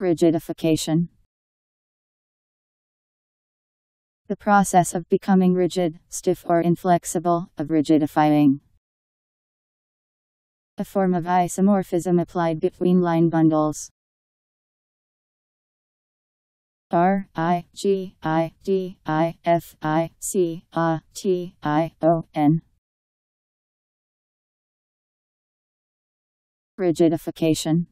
Rigidification. The process of becoming rigid, stiff or inflexible, of rigidifying. A form of isomorphism applied between line bundles. R I G I D I F I C A T I O N Rigidification